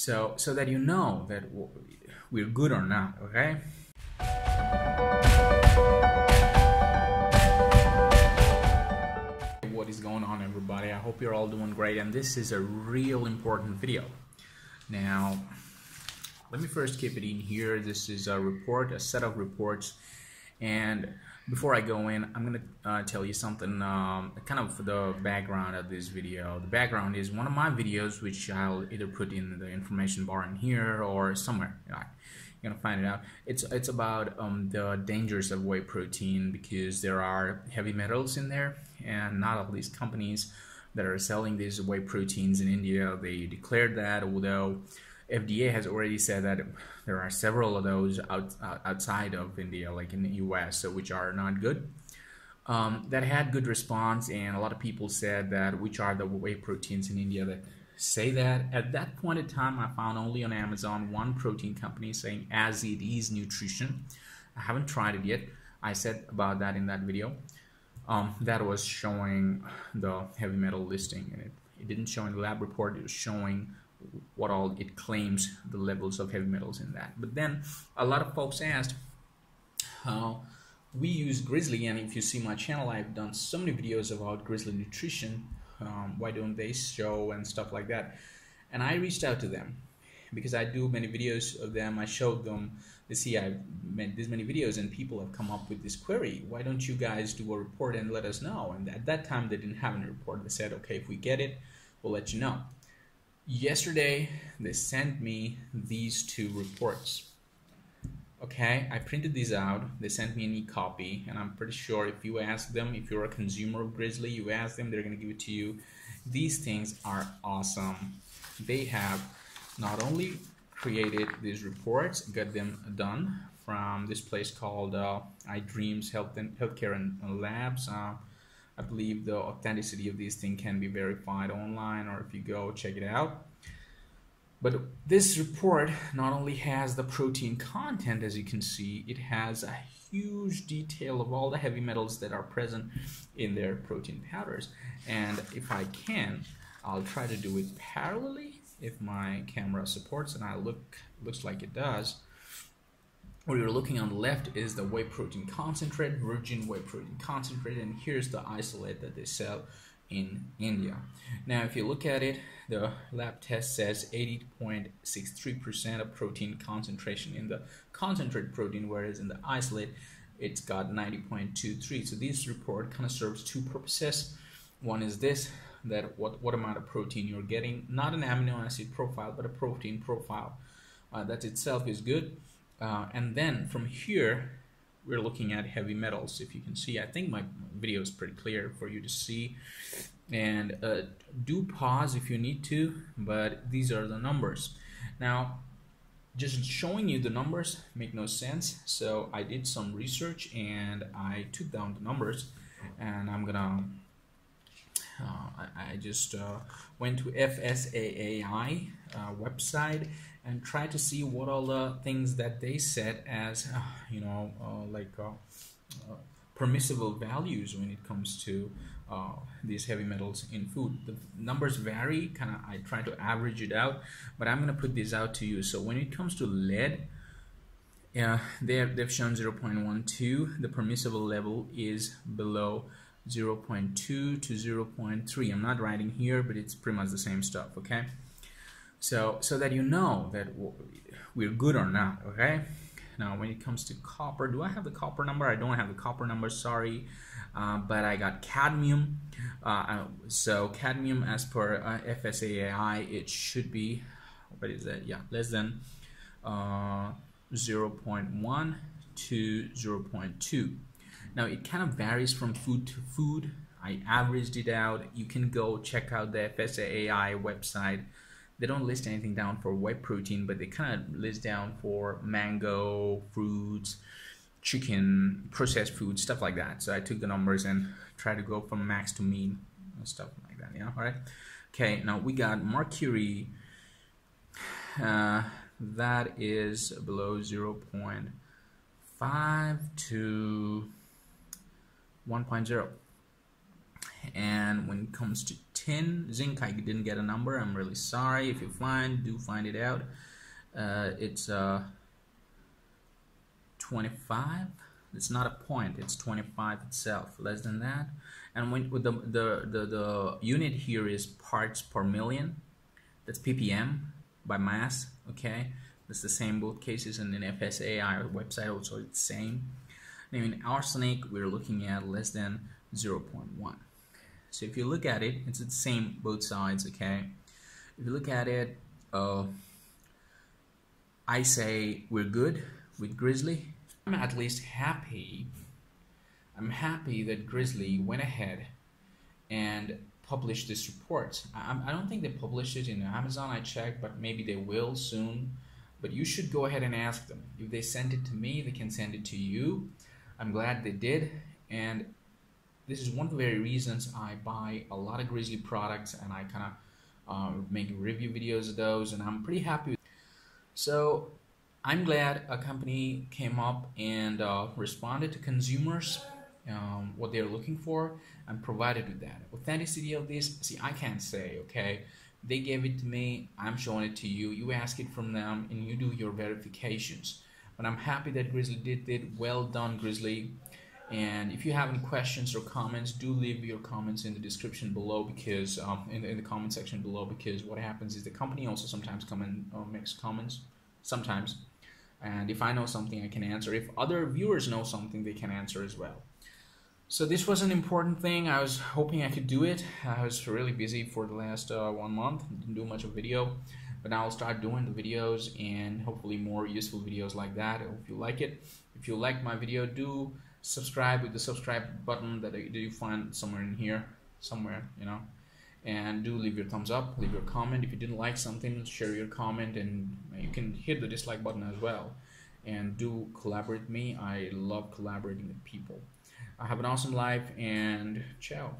so so that you know that we're good or not okay? What is going on everybody? I hope you're all doing great and this is a real important video. Now let me first keep it in here. This is a report a set of reports and before I go in, I'm gonna uh, tell you something, um, kind of the background of this video. The background is one of my videos, which I'll either put in the information bar in here or somewhere. You're gonna find it out. It's it's about um, the dangers of whey protein because there are heavy metals in there, and not all these companies that are selling these whey proteins in India they declared that, although FDA has already said that there are several of those out, uh, outside of India, like in the US, so which are not good. Um, that had good response, and a lot of people said that which are the whey proteins in India that say that. At that point in time, I found only on Amazon one protein company saying as it is nutrition. I haven't tried it yet. I said about that in that video. Um, that was showing the heavy metal listing, and it, it didn't show in the lab report. It was showing what all it claims the levels of heavy metals in that. But then a lot of folks asked how we use Grizzly, and if you see my channel, I've done so many videos about Grizzly nutrition. Um, why don't they show and stuff like that? And I reached out to them because I do many videos of them. I showed them. They see I've made this many videos, and people have come up with this query. Why don't you guys do a report and let us know? And at that time, they didn't have any report. They said, okay, if we get it, we'll let you know yesterday they sent me these two reports. Okay I printed these out. They sent me an e-copy and I'm pretty sure if you ask them if you're a consumer of Grizzly you ask them they're gonna give it to you. These things are awesome. They have not only created these reports got them done from this place called uh, iDreams Health and Healthcare and Labs uh, I believe the authenticity of these things can be verified online or if you go check it out. But this report not only has the protein content, as you can see, it has a huge detail of all the heavy metals that are present in their protein powders. And if I can, I'll try to do it parallelly if my camera supports, and I look looks like it does what you're looking on the left is the whey protein concentrate, virgin whey protein concentrate, and here's the isolate that they sell in India. Now, if you look at it, the lab test says 80.63% of protein concentration in the concentrate protein, whereas in the isolate, it's got 90.23. So this report kind of serves two purposes. One is this, that what, what amount of protein you're getting, not an amino acid profile, but a protein profile. Uh, that itself is good. Uh, and then from here, we're looking at heavy metals. If you can see, I think my video is pretty clear for you to see. And uh, do pause if you need to, but these are the numbers. Now, just showing you the numbers make no sense. So I did some research and I took down the numbers and I'm gonna uh, I, I, just uh, went to FSAAI uh, website and tried to see what all the things that they set as uh, you know uh, like uh, permissible values when it comes to these heavy metals in food. The numbers vary kind of I try to average it out but I'm gonna put this out to you. So when it comes to lead yeah, they have, they've shown 0.12 the permissible level is below 0.2 to 0.3 I'm not writing here but it's pretty much the same stuff okay? So so that you know that we're good or not okay? Now when it comes to copper do I have the copper number? I don't have the copper number sorry. Uh, but I got cadmium. Uh so cadmium as per uh, FSAAI it should be what is that? Yeah less than uh, 0.1 to 0.2 now it kind of varies from food to food I averaged it out you can go check out the FSAAI website they don't list anything down for whey protein, but they kind of list down for mango, fruits, chicken, processed food, stuff like that. So I took the numbers and tried to go from max to mean and stuff like that. Yeah, all right. Okay, now we got mercury. Uh, that is below 0.5 to 1.0 and when it comes to tin zinc I didn't get a number. I'm really sorry. If you find do find it out. Uh, it's uh, 25 it's not a point. It's 25 itself less than that. And when with the, the the the unit here is parts per million. That's ppm by mass okay? It's the same both cases. And in FSAI website also it's the same now in arsenic we're looking at less than 0.1 so if you look at it it's the same both sides okay if you look at it uh, I say we're good with Grizzly I'm at least happy. I'm happy that Grizzly went ahead and published this report. I, I don't think they published it in Amazon. I checked, but maybe they will soon. But you should go ahead and ask them. If they sent it to me, they can send it to you. I'm glad they did. And this is one of the very reasons I buy a lot of Grizzly products and I kind of um, make review videos of those. And I'm pretty happy. So I'm glad a company came up and uh, responded to consumers um, what they're looking for and provided with that. Authenticity of this, see, I can't say, okay? They gave it to me, I'm showing it to you, you ask it from them, and you do your verifications. But I'm happy that Grizzly did it. Well done, Grizzly. And if you have any questions or comments, do leave your comments in the description below because um, in, the, in the comment section below because what happens is the company also sometimes come and uh, makes comments sometimes. And if I know something I can answer. If other viewers know something they can answer as well. So this was an important thing. I was hoping I could do it. I was really busy for the last uh, one month. Didn't do much of video but now I'll start doing the videos and hopefully more useful videos like that. If you like it. If you like my video do subscribe with the subscribe button that you find somewhere in here somewhere you know. And do leave your thumbs up leave your comment. If you didn't like something share your comment and you can hit the dislike button as well. And do collaborate with me. I love collaborating with people. I have an awesome life and ciao